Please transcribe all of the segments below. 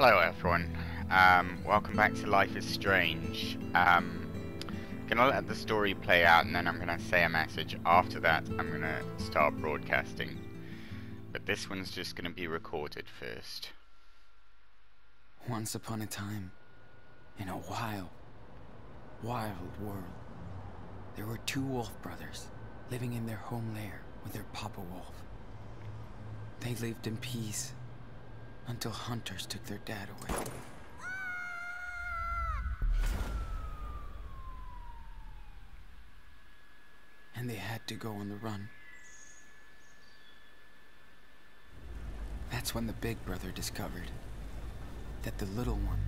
Hello everyone, um, welcome back to Life is Strange. Um, gonna let the story play out and then I'm gonna say a message. After that, I'm gonna start broadcasting. But this one's just gonna be recorded first. Once upon a time, in a wild, wild world, there were two wolf brothers living in their home lair with their papa wolf. They lived in peace until hunters took their dad away. And they had to go on the run. That's when the big brother discovered that the little one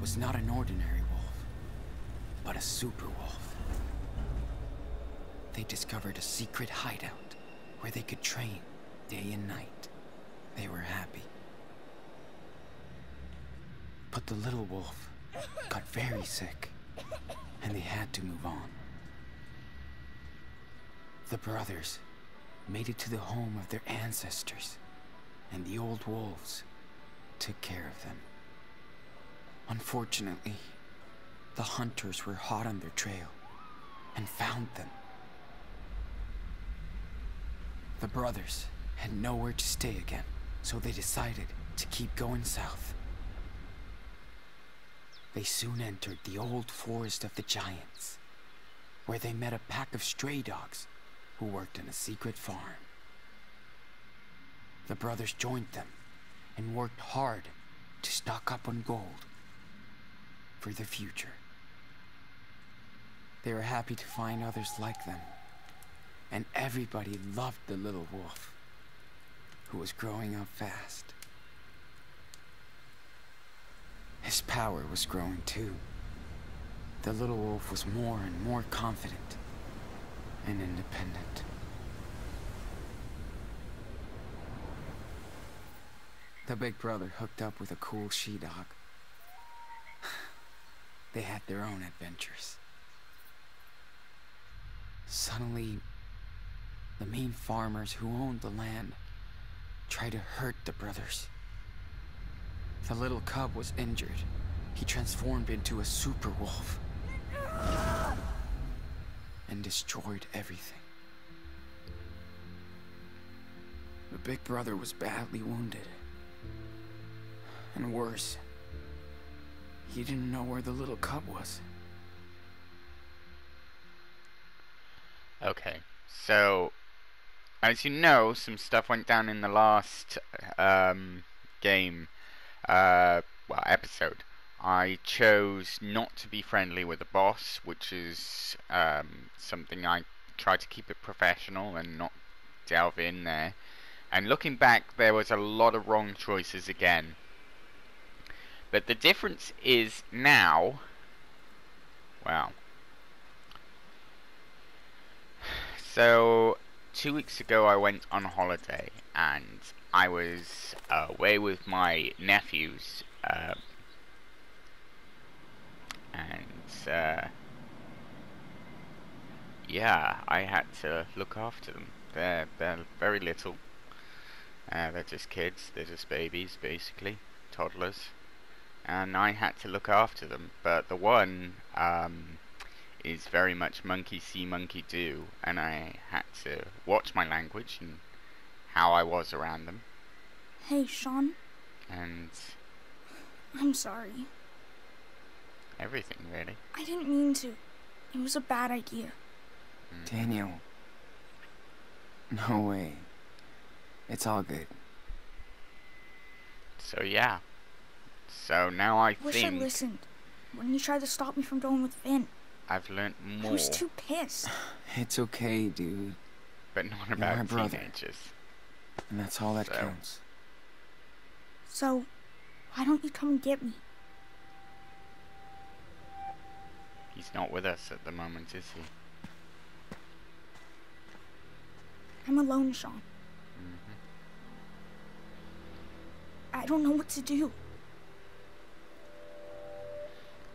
was not an ordinary wolf, but a super wolf. They discovered a secret hideout where they could train day and night. They were happy. But the little wolf got very sick, and they had to move on. The brothers made it to the home of their ancestors, and the old wolves took care of them. Unfortunately, the hunters were hot on their trail and found them. The brothers had nowhere to stay again, so they decided to keep going south. They soon entered the old forest of the giants, where they met a pack of stray dogs who worked in a secret farm. The brothers joined them and worked hard to stock up on gold for the future. They were happy to find others like them, and everybody loved the little wolf, who was growing up fast. His power was growing too. The little wolf was more and more confident and independent. The big brother hooked up with a cool she-dog. they had their own adventures. Suddenly, the mean farmers who owned the land tried to hurt the brothers. The little cub was injured. He transformed into a super wolf and destroyed everything. The big brother was badly wounded. And worse, he didn't know where the little cub was. Okay, so as you know, some stuff went down in the last um, game, uh, well, episode. I chose not to be friendly with the boss, which is um, something I try to keep it professional and not delve in there. And looking back, there was a lot of wrong choices again. But the difference is now, well, so two weeks ago I went on holiday and I was away with my nephews uh, and uh, yeah I had to look after them. They're, they're very little. Uh, they're just kids. They're just babies basically toddlers. And I had to look after them. But the one um, is very much monkey see, monkey do, and I had to watch my language and how I was around them. Hey, Sean. And. I'm sorry. Everything, really. I didn't mean to. It was a bad idea. Mm. Daniel. No way. It's all good. So, yeah. So now I Wish think. I listened when you tried to stop me from going with Finn. I've learnt more. I was too pissed. It's okay, dude. But not about You're my teenagers. And that's all that so. counts. So, why don't you come and get me? He's not with us at the moment, is he? I'm alone, Sean. Mm -hmm. I don't know what to do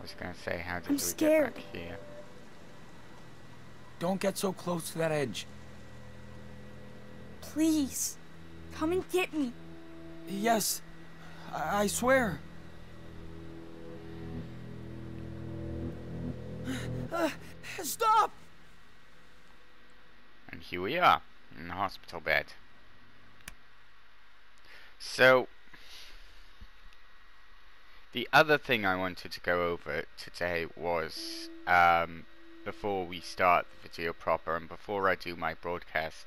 was gonna say, how did I'm we scared. get back here? Don't get so close to that edge. Please, come and get me. Yes, I, I swear. Uh, stop! And here we are, in the hospital bed. So, the other thing I wanted to go over today was, um, before we start the video proper and before I do my broadcast,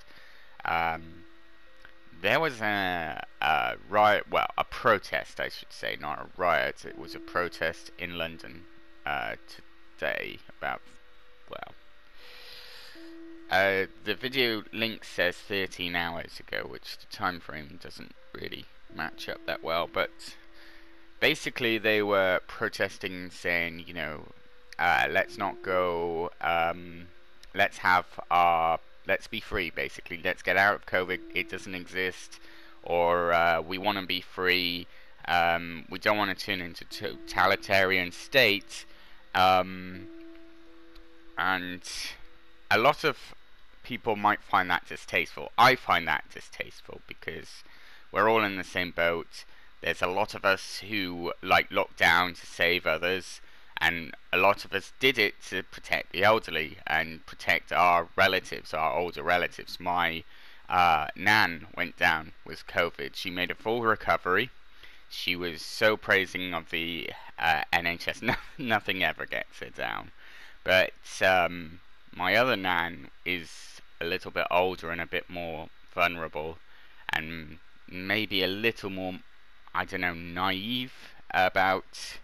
um, there was a, a, riot, well, a protest, I should say, not a riot. It was a protest in London uh, today about, well, uh, the video link says 13 hours ago, which the time frame doesn't really match up that well, but basically they were protesting saying, you know, uh, let's not go, um, let's have our, let's be free basically, let's get out of COVID, it doesn't exist, or uh, we want to be free, um, we don't want to turn into totalitarian state, um, and a lot of people might find that distasteful. I find that distasteful because we're all in the same boat. There's a lot of us who like lockdown to save others, and a lot of us did it to protect the elderly and protect our relatives, our older relatives. My uh, nan went down with COVID. She made a full recovery. She was so praising of the uh, NHS. No, nothing ever gets her down. But um, my other nan is a little bit older and a bit more vulnerable, and maybe a little more, I don't know, naive about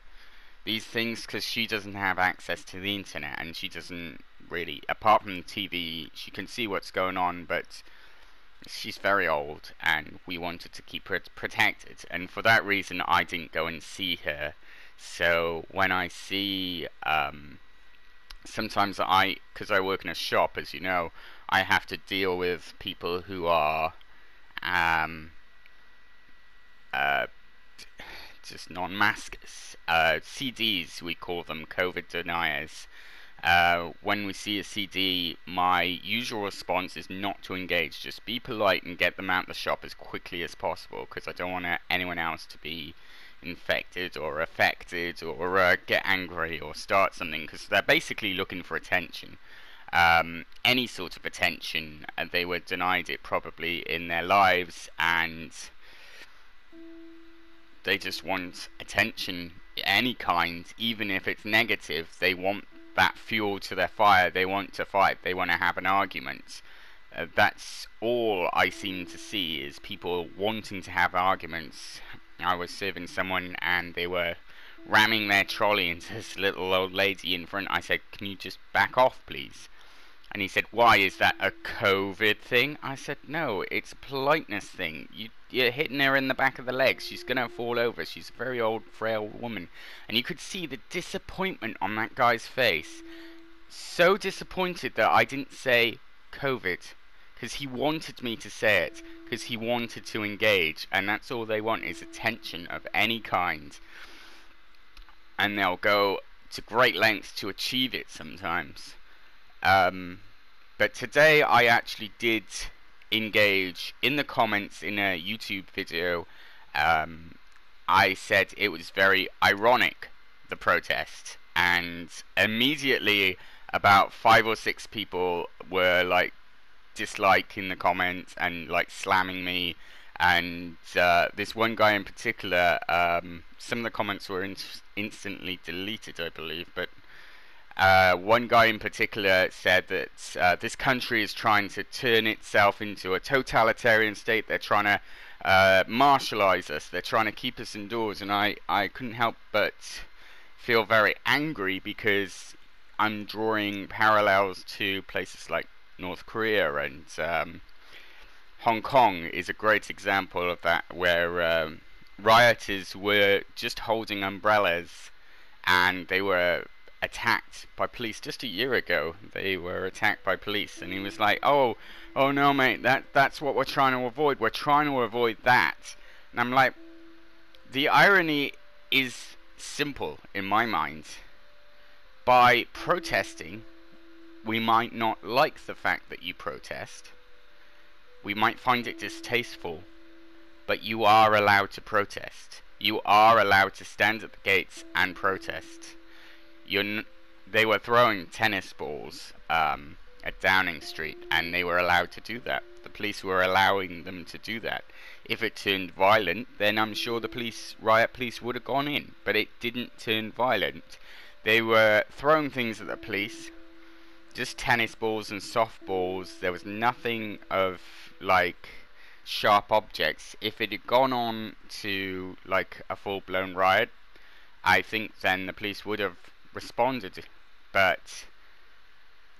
these things because she doesn't have access to the internet and she doesn't really, apart from TV, she can see what's going on, but she's very old and we wanted to keep her protected. And for that reason, I didn't go and see her. So when I see, um, sometimes I, because I work in a shop, as you know, I have to deal with people who are, um, uh, just non-maskers. Uh, CDs, we call them COVID deniers. Uh, when we see a CD, my usual response is not to engage. Just be polite and get them out the shop as quickly as possible because I don't want anyone else to be infected or affected or uh, get angry or start something because they're basically looking for attention. Um, any sort of attention, and they were denied it probably in their lives and they just want attention, any kind, even if it's negative. They want that fuel to their fire. They want to fight. They want to have an argument. Uh, that's all I seem to see is people wanting to have arguments. I was serving someone and they were ramming their trolley into this little old lady in front. I said, "Can you just back off, please?" And he said, "Why is that a COVID thing?" I said, "No, it's a politeness thing. You you're hitting her in the back of the legs. She's going to fall over. She's a very old, frail woman. And you could see the disappointment on that guy's face. So disappointed that I didn't say COVID. Because he wanted me to say it. Because he wanted to engage. And that's all they want is attention of any kind. And they'll go to great lengths to achieve it sometimes. Um, but today I actually did engage in the comments in a YouTube video. Um, I said it was very ironic, the protest, and immediately about five or six people were like disliking the comments and like slamming me. And uh, this one guy in particular, um, some of the comments were in instantly deleted, I believe, but uh, one guy in particular said that uh, this country is trying to turn itself into a totalitarian state. They're trying to uh, martialize us. They're trying to keep us indoors. And I, I couldn't help but feel very angry because I'm drawing parallels to places like North Korea and um, Hong Kong is a great example of that, where um, rioters were just holding umbrellas and they were attacked by police just a year ago. They were attacked by police, and he was like, "Oh, oh no, mate, that that's what we're trying to avoid. We're trying to avoid that." And I'm like, the irony is simple in my mind. By protesting, we might not like the fact that you protest. We might find it distasteful, but you are allowed to protest. You are allowed to stand at the gates and protest you're they were throwing tennis balls um, at Downing Street, and they were allowed to do that. The police were allowing them to do that. If it turned violent, then I'm sure the police, riot police, would have gone in. But it didn't turn violent. They were throwing things at the police, just tennis balls and softballs. There was nothing of like sharp objects. If it had gone on to like a full blown riot, I think then the police would have responded. But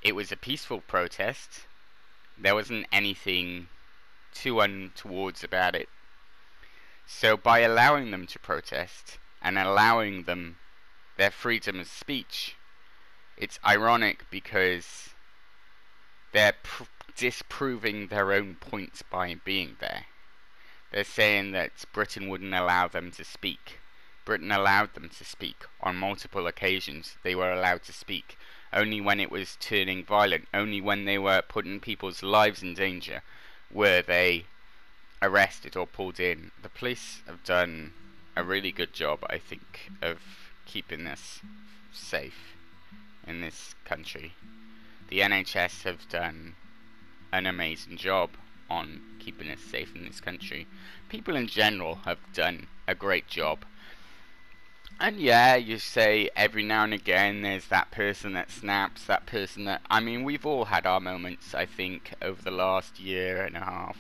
it was a peaceful protest. There wasn't anything too untowards about it. So by allowing them to protest and allowing them their freedom of speech, it's ironic because they're pr- disproving their own points by being there. They're saying that Britain wouldn't allow them to speak. Britain allowed them to speak on multiple occasions. They were allowed to speak only when it was turning violent, only when they were putting people's lives in danger were they arrested or pulled in. The police have done a really good job, I think, of keeping us safe in this country. The NHS have done an amazing job on keeping us safe in this country. People in general have done a great job. And yeah, you say every now and again there's that person that snaps, that person that. I mean, we've all had our moments, I think, over the last year and a half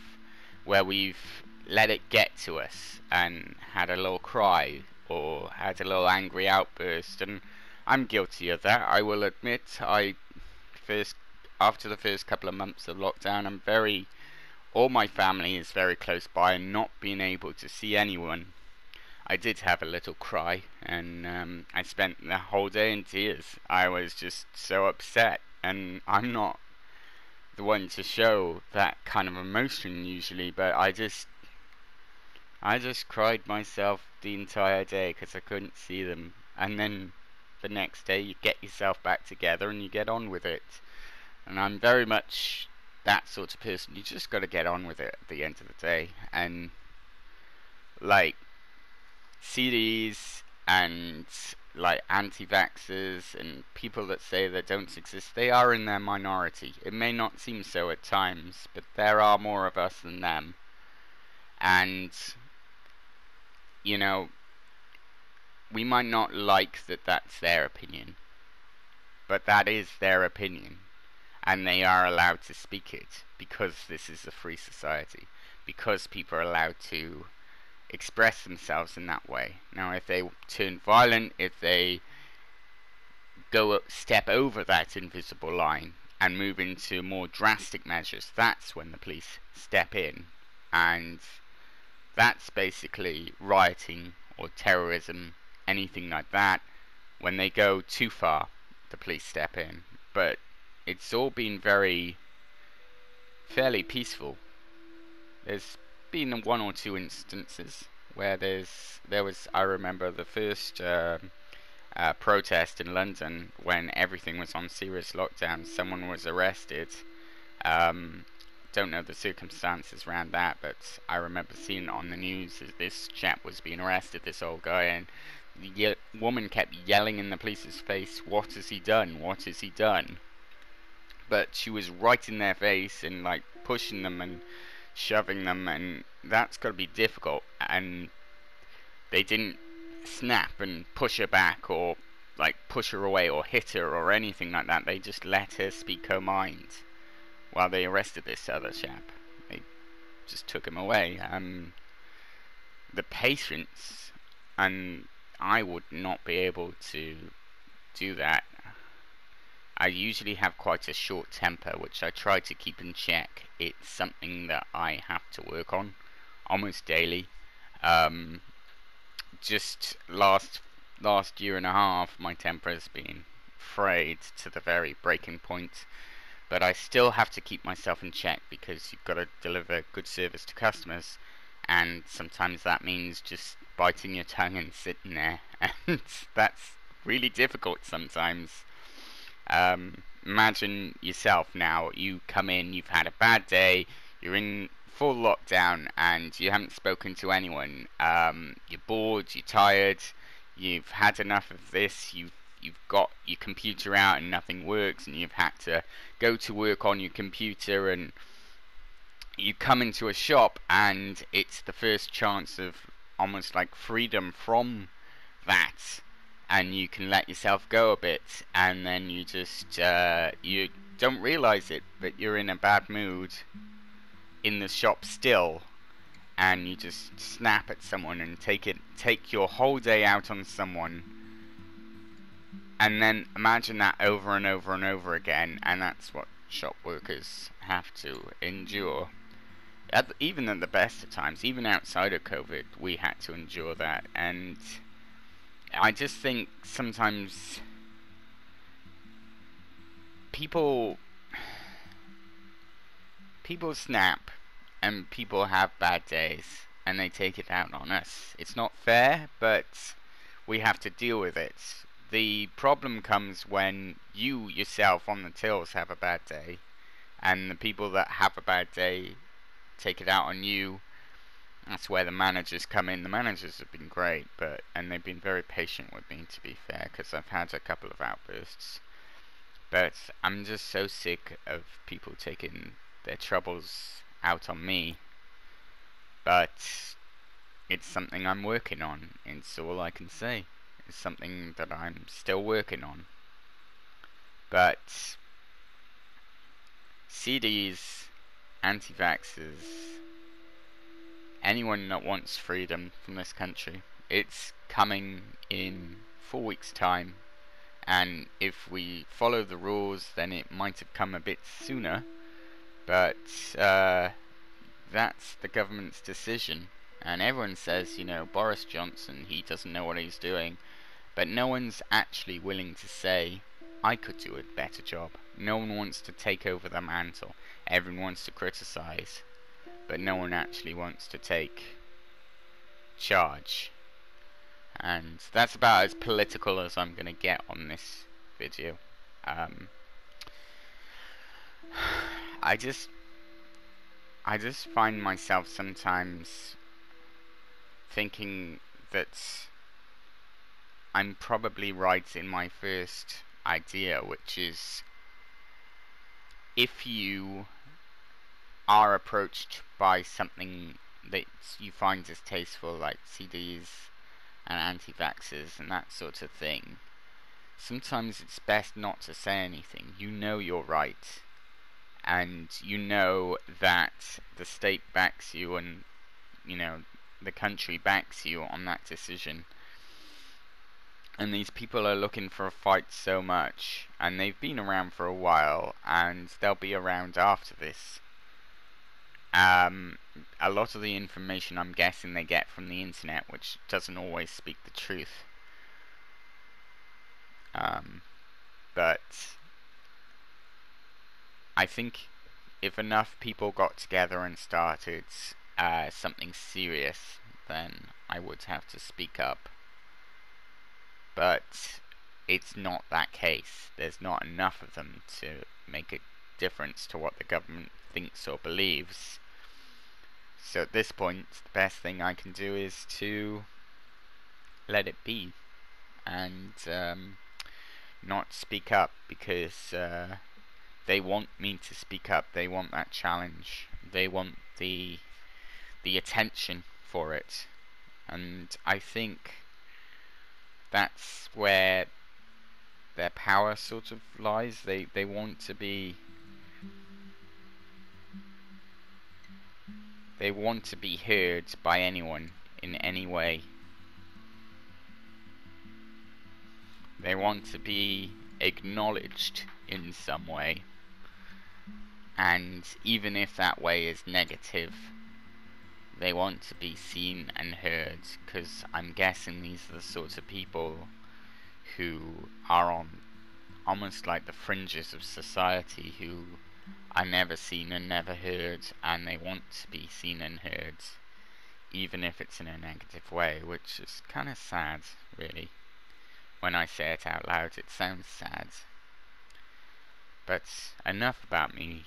where we've let it get to us and had a little cry or had a little angry outburst. And I'm guilty of that, I will admit. I first. After the first couple of months of lockdown, I'm very all my family is very close by and not being able to see anyone I did have a little cry, and um, I spent the whole day in tears. I was just so upset, and I'm not the one to show that kind of emotion usually, but I just, I just cried myself the entire day because I couldn't see them, and then the next day you get yourself back together and you get on with it, and I'm very much that sort of person. You just got to get on with it at the end of the day, and like CDs and like anti-vaxxers and people that say they don't exist, they are in their minority. It may not seem so at times, but there are more of us than them. And, you know, we might not like that that's their opinion, but that is their opinion. And they are allowed to speak it because this is a free society, because people are allowed to express themselves in that way. Now, if they turn violent, if they go step over that invisible line and move into more drastic measures, that's when the police step in. And that's basically rioting or terrorism, anything like that. When they go too far, the police step in. But it's all been very fairly peaceful. There's been one or two instances where there's there was I remember the first um, uh, protest in London when everything was on serious lockdown. Someone was arrested. Um, don't know the circumstances around that, but I remember seeing on the news that this chap was being arrested, this old guy, and the woman kept yelling in the police's face, "What has he done? What has he done?" But she was right in their face and like pushing them and shoving them, and that's got to be difficult. And they didn't snap and push her back or like push her away or hit her or anything like that. They just let her speak her mind while they arrested this other chap. They just took him away. Um, the patience, and I would not be able to do that I usually have quite a short temper, which I try to keep in check. It's something that I have to work on almost daily. Um, just last last year and a half, my temper has been frayed to the very breaking point. But I still have to keep myself in check because you've got to deliver good service to customers, and sometimes that means just biting your tongue and sitting there, and that's really difficult sometimes. Um, imagine yourself now, you come in, you've had a bad day, you're in full lockdown and you haven't spoken to anyone. Um, you're bored, you're tired, you've had enough of this, you've you've got your computer out and nothing works and you've had to go to work on your computer and you come into a shop and it's the first chance of almost like freedom from that and you can let yourself go a bit and then you just uh, you don't realize it but you're in a bad mood in the shop still and you just snap at someone and take it take your whole day out on someone and then imagine that over and over and over again and that's what shop workers have to endure. At, even at the best of times even outside of covid we had to endure that and i just think sometimes people people snap and people have bad days and they take it out on us. It's not fair, but we have to deal with it. The problem comes when you yourself on the tills have a bad day and the people that have a bad day take it out on you. That's where the managers come in. The managers have been great, but and they've been very patient with me to be fair because I've had a couple of outbursts. But I'm just so sick of people taking their troubles out on me. But it's something I'm working on. It's all I can say. It's something that I'm still working on. But CDs, anti-vaxxers, anyone that wants freedom from this country, it's coming in four weeks' time. And if we follow the rules, then it might have come a bit sooner but uh, that's the government's decision. And everyone says, you know, Boris Johnson, he doesn't know what he's doing. But no one's actually willing to say, I could do a better job. No one wants to take over the mantle. Everyone wants to criticize. But no one actually wants to take charge. And that's about as political as I'm going to get on this video. Um, I just I just find myself sometimes thinking that I'm probably right in my first idea, which is if you are approached by something that you find distasteful, like CDs and anti vaxxers and that sort of thing, sometimes it's best not to say anything. You know you're right and you know that the state backs you and you know the country backs you on that decision. And these people are looking for a fight so much and they've been around for a while and they'll be around after this um, a lot of the information I'm guessing they get from the internet which doesn't always speak the truth um, but I think if enough people got together and started uh, something serious, then I would have to speak up. But it's not that case. There's not enough of them to make a difference to what the government thinks or believes. So at this point, the best thing I can do is to let it be and um, not speak up because uh, they want me to speak up. They want that challenge. They want the the attention for it. And I think that's where their power sort of lies. They they want to be they want to be heard by anyone in any way. They want to be acknowledged in some way and even if that way is negative they want to be seen and heard because I'm guessing these are the sorts of people who are on almost like the fringes of society who are never seen and never heard and they want to be seen and heard even if it's in a negative way which is kind of sad really when I say it out loud it sounds sad but enough about me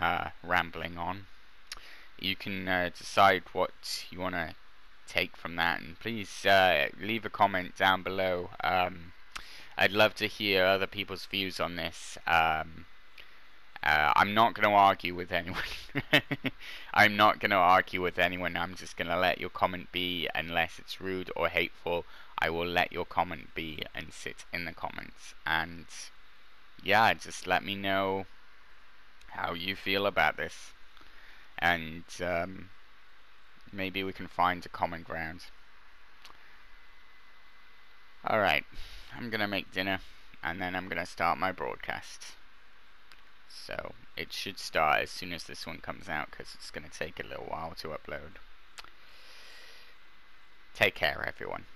uh, rambling on. You can uh, decide what you want to take from that, and please uh, leave a comment down below. Um, I'd love to hear other people's views on this. Um, uh, I'm not going to argue with anyone. I'm not going to argue with anyone. I'm just going to let your comment be, unless it's rude or hateful. I will let your comment be and sit in the comments. And yeah, just let me know how you feel about this. And um, maybe we can find a common ground. Alright, I'm going to make dinner and then I'm going to start my broadcast. So it should start as soon as this one comes out because it's going to take a little while to upload. Take care everyone.